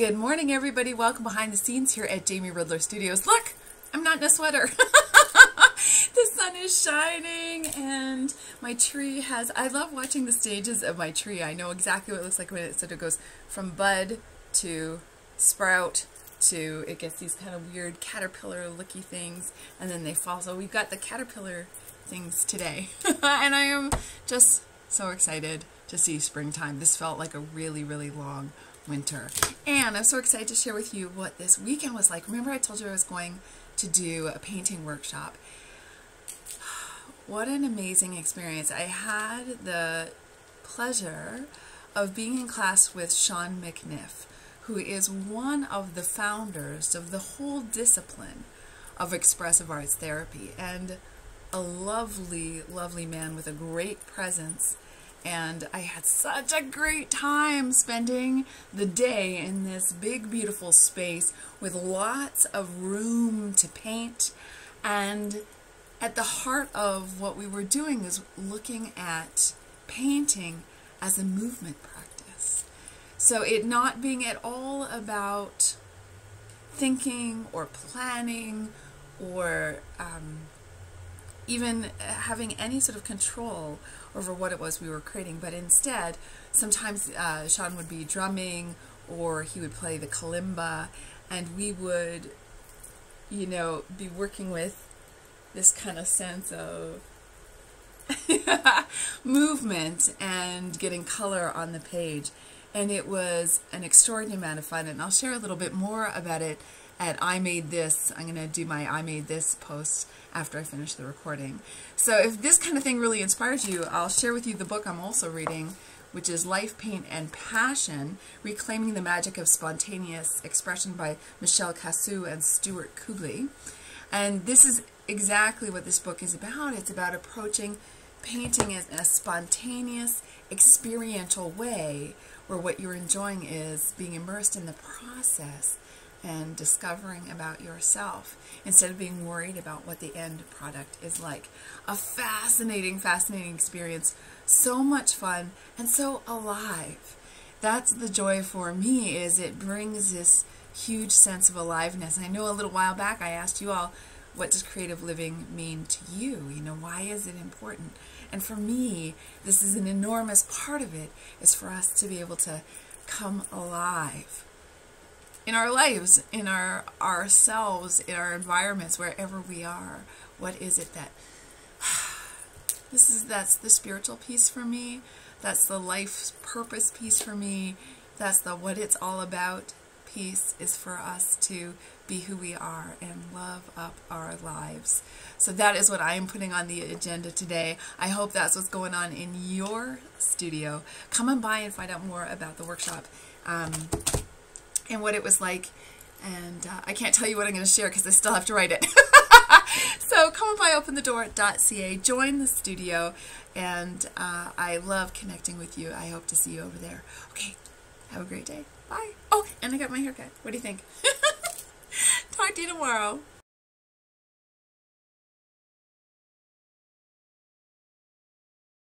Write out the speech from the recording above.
Good morning, everybody. Welcome behind the scenes here at Jamie Ridler Studios. Look, I'm not in a sweater. the sun is shining and my tree has, I love watching the stages of my tree. I know exactly what it looks like when it sort of goes from bud to sprout to, it gets these kind of weird caterpillar looky things and then they fall. So we've got the caterpillar things today. and I am just so excited to see springtime. This felt like a really, really long winter. And I'm so excited to share with you what this weekend was like. Remember I told you I was going to do a painting workshop. What an amazing experience. I had the pleasure of being in class with Shaun McNiff, who is one of the founders of the whole discipline of expressive arts therapy and a lovely, lovely man with a great presence and I had such a great time spending the day in this big beautiful space with lots of room to paint and at the heart of what we were doing is looking at painting as a movement practice. So it not being at all about thinking or planning or um, even having any sort of control over what it was we were creating, but instead, sometimes uh, Shaun would be drumming or he would play the kalimba, and we would, you know, be working with this kind of sense of movement and getting color on the page. And it was an extraordinary amount of fun, and I'll share a little bit more about it at I Made This. I'm going to do my I Made This post after I finish the recording. So if this kind of thing really inspires you, I'll share with you the book I'm also reading, which is Life, Paint, and Passion, Reclaiming the Magic of Spontaneous Expression by Michele Cassou and Stewart Cubley. And this is exactly what this book is about. It's about approaching painting in a spontaneous, experiential way where what you're enjoying is being immersed in the process and discovering about yourself instead of being worried about what the end product is like. A fascinating, fascinating experience. So much fun and so alive. That's the joy for me is it brings this huge sense of aliveness. I know a little while back I asked you all, what does creative living mean to you? You know, why is it important? And for me, this is an enormous part of it, is for us to be able to come alive in our lives, in our ourselves, in our environments, wherever we are. What is it that this is that's the spiritual piece for me. That's the life purpose piece for me. That's the what it's all about piece is for us to be who we are and love up our lives. So that is what I am putting on the agenda today. I hope that's what's going on in your studio. Come on by and find out more about the workshop. Um, and what it was like. And uh, I can't tell you what I'm going to share because I still have to write it. so come by openthedoor.ca, join the studio, and uh, I love connecting with you. I hope to see you over there. Okay, have a great day. Bye. Oh, and I got my haircut. What do you think? Talk to you tomorrow.